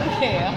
对呀。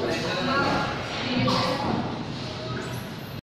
Thank you.